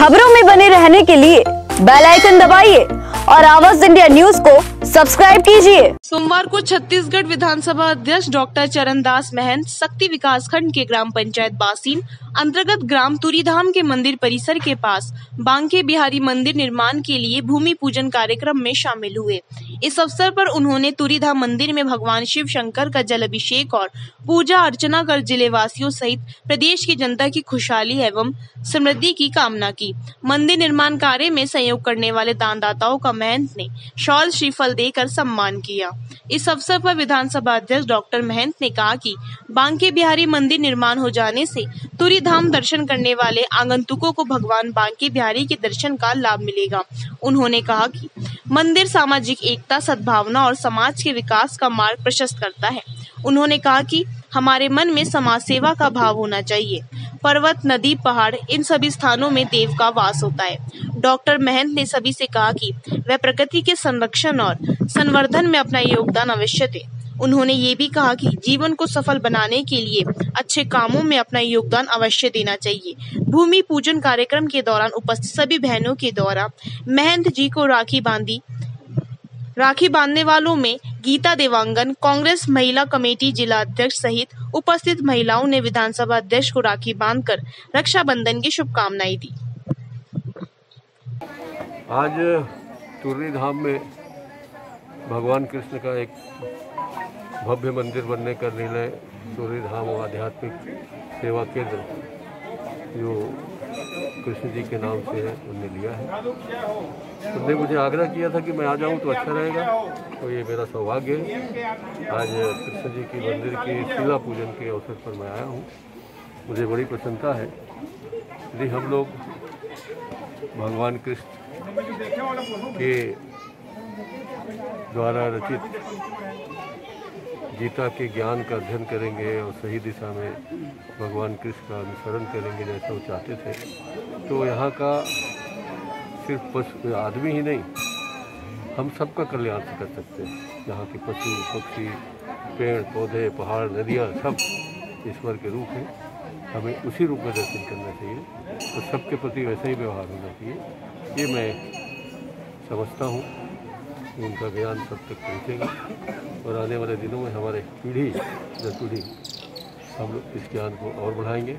खबरों में बने रहने के लिए बेल आइकन दबाइए और आवाज़ इंडिया न्यूज़ को सब्सक्राइब कीजिए। सोमवार को छत्तीसगढ़ विधानसभा अध्यक्ष डॉक्टर चरणदास महंत, शक्ति विकास खंड के ग्राम पंचायत बासीन अंतर्गत ग्राम तुरीधाम के मंदिर परिसर के पास बांके बिहारी मंदिर निर्माण के लिए भूमि पूजन कार्यक्रम में शामिल हुए। इस अवसर पर उन्होंने तुरीधाम मंदिर में भगवान शिव शंकर का जल अभिषेक और पूजा अर्चना कर ज़िले वासियों सहित प्रदेश की जनता की खुशहाली एवं समृद्धि की कामना की। मंदिर निर्माण कार्य में सहयोग करने वाले दानदाताओं का महंत ने शॉल श्रीफल देकर सम्मान किया। इस अवसर पर विधानसभा अध्यक्ष डॉक्टर महंत ने कहा कि बांके बिहारी मंदिर निर्माण हो जाने से तुरी धाम दर्शन करने वाले आगंतुकों को भगवान बांके बिहारी के दर्शन का लाभ मिलेगा। उन्होंने कहा कि मंदिर सामाजिक एकता, सद्भावना और समाज के विकास का मार्ग प्रशस्त करता है। उन्होंने कहा कि हमारे मन में समाज सेवा का भाव होना चाहिए। पर्वत, नदी, पहाड़, इन सभी स्थानों में देव का वास होता है। डॉक्टर महंत ने सभी से कहा कि वह प्रकृति के संरक्षण और संवर्धन में अपना योगदान अवश्य दे। उन्होंने ये भी कहा कि जीवन को सफल बनाने के लिए अच्छे कामों में अपना योगदान अवश्य देना चाहिए। भूमि पूजन कार्यक्रम के दौरान उपस्थित सभी बहनों के द्वारा महंत जी को राखी बांधी, राखी बांधने वालों में गीता देवांगन, कांग्रेस महिला कमेटी जिला अध्यक्ष सहित उपस्थित महिलाओं ने विधानसभा अध्यक्ष को राखी बांधकर रक्षाबंधन की शुभकामनाएँ दी। आज तुर्री धाम में भगवान कृष्ण का एक भव्य मंदिर बनने का निर्णय तुर्री धाम और आध्यात्मिक सेवा केंद्र, जो कृष्ण जी के नाम से है, उनने लिया है। उनने मुझे आग्रह किया था कि मैं आ जाऊँ तो अच्छा रहेगा तो ये मेरा सौभाग्य है। आज कृष्ण जी की मंदिर के शिला पूजन के अवसर पर मैं आया हूँ। मुझे बड़ी प्रसन्नता है। यदि हम लोग भगवान कृष्ण के द्वारा रचित गीता के ज्ञान का अध्ययन करेंगे और सही दिशा में भगवान कृष्ण का अनुसरण करेंगे जैसा वो चाहते थे। तो यहाँ का सिर्फ़ पशु, आदमी ही नहीं, हम सबका कल्याण कर सकते हैं। यहाँ के पशु, पक्षी, पेड़, पौधे, पहाड़, नदियाँ सब ईश्वर के रूप हैं। हमें उसी रूप में दर्शन करना चाहिए तो सबके प्रति वैसा ही व्यवहार होना चाहिए। ये मैं समझता हूँ। उनका ज्ञान सब तक पहुँचेगा। और आने वाले दिनों में हमारे पीढ़ी दर पीढ़ी हम लोग इस ज्ञान को और बढ़ाएँगे।